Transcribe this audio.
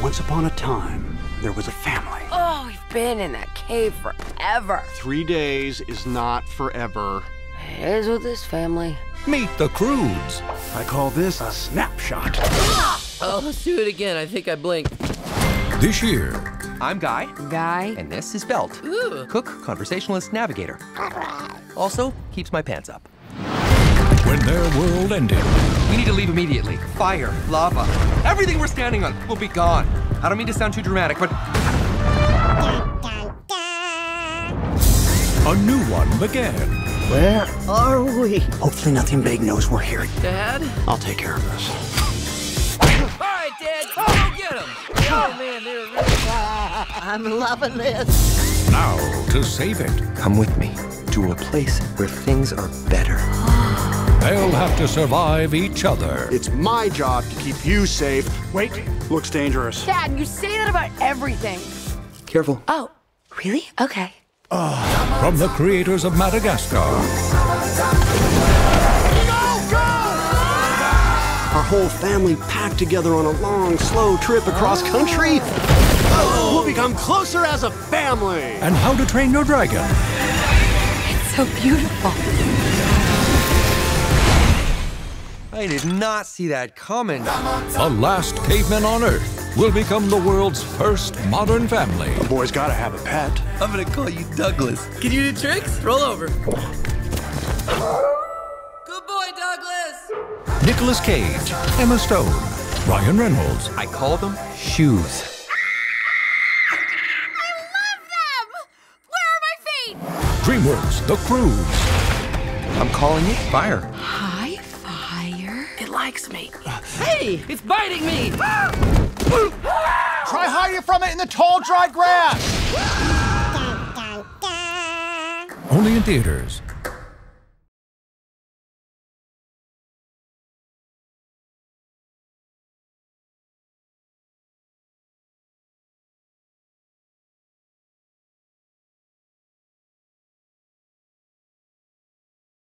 Once upon a time, there was a family. Oh, we've been in that cave forever. Three days is not forever. It is with this family. Meet the Croods. I call this a snapshot. Ah! Oh, let's do it again. I think I blinked. This year, I'm Guy, Guy? and this is Belt. Ooh. Cook, conversationalist, navigator. Also, keeps my pants up. When their world ended, We need to leave immediately. Fire, lava, everything we're standing on will be gone. I don't mean to sound too dramatic, but a new one began. Where are we? Hopefully, nothing big knows we're here. Dad? I'll take care of this. All right, Dad. Go get him. Oh, man, they were really... I'm loving this. Now to save it, come with me to a place where things are better. They'll have to survive each other. It's my job to keep you safe. Wait, looks dangerous. Dad, you say that about everything. Careful. Oh, really? Okay. From the creators of Madagascar, Our whole family packed together on a long, slow trip across country. We'll become closer as a family. and How to Train Your Dragon. It's so beautiful. I did not see that coming. The last caveman on Earth will become the world's first modern family. Boy's gotta have a pet. I'm gonna call you Douglas. Can you do tricks? Roll over. Good boy, Douglas. Nicolas Cage, Emma Stone, Ryan Reynolds, I call them shoes. I love them! Where are my feet? DreamWorks, The Croods, I'm calling it fire. Hi, fire. It likes me. Hey, it's biting me. Try hiding from it in the tall, dry grass. only in theaters